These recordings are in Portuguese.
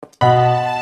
Música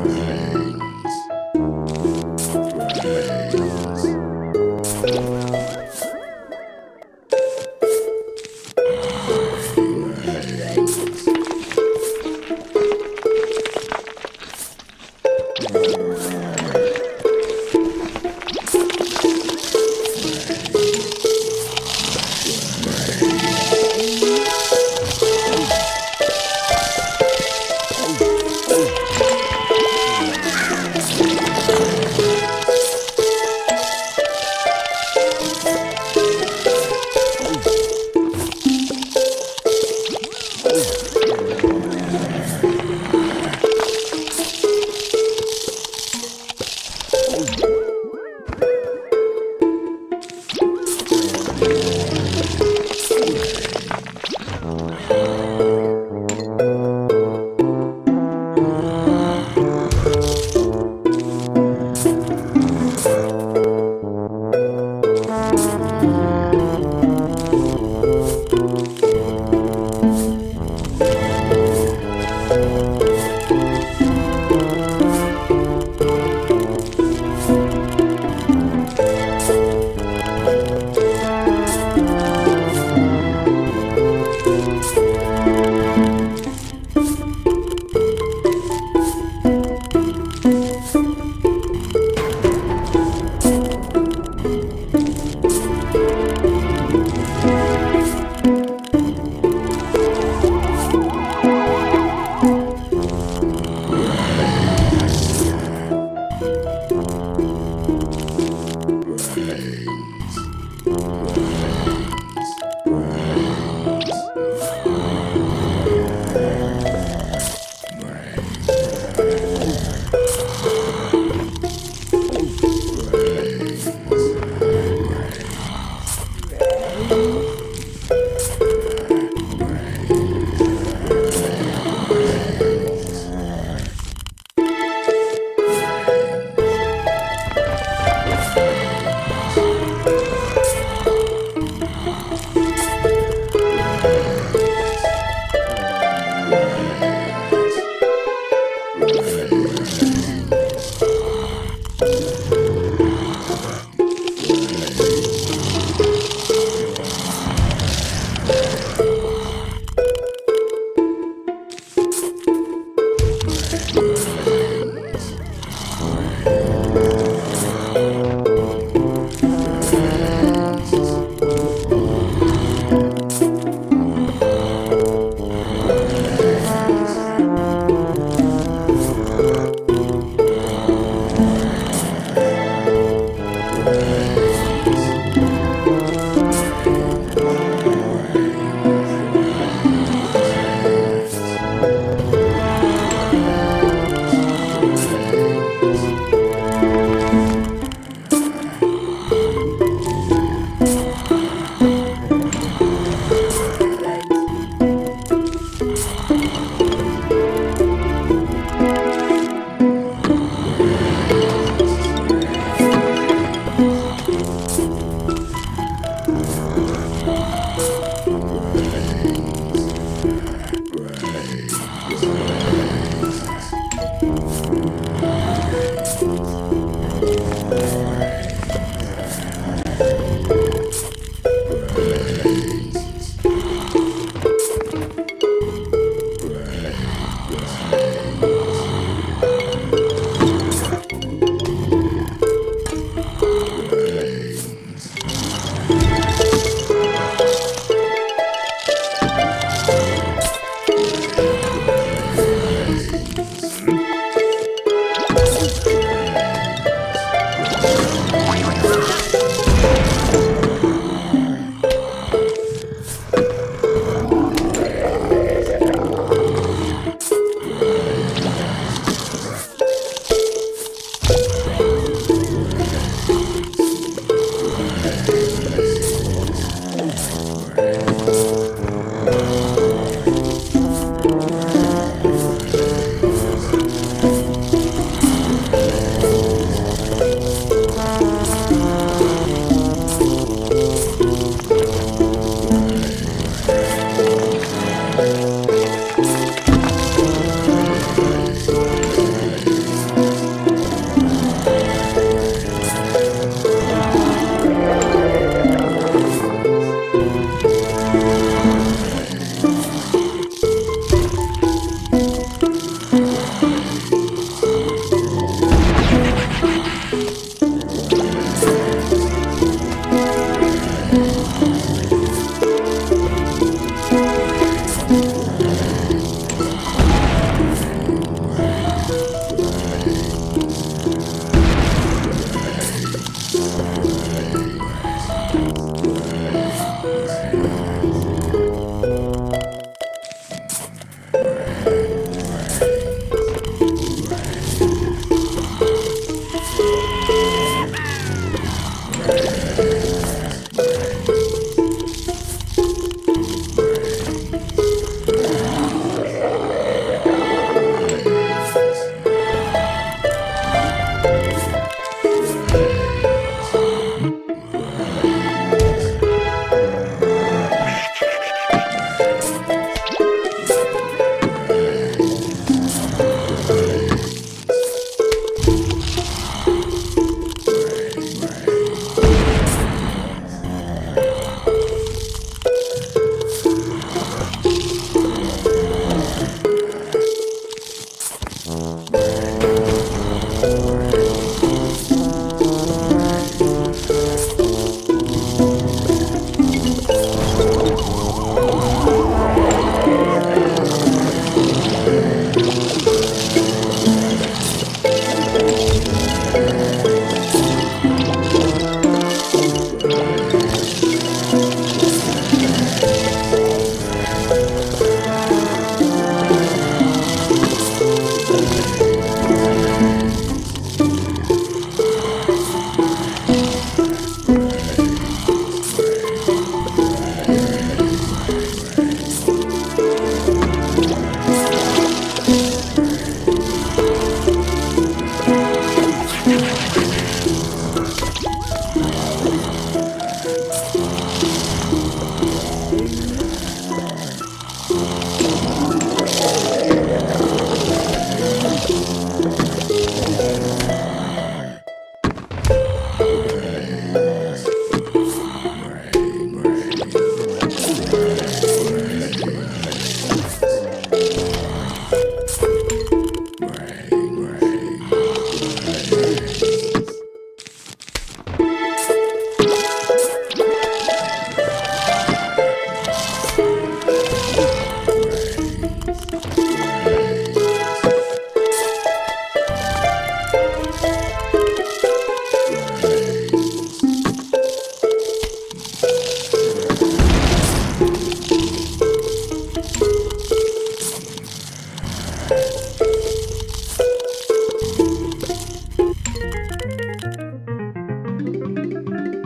Oh, right.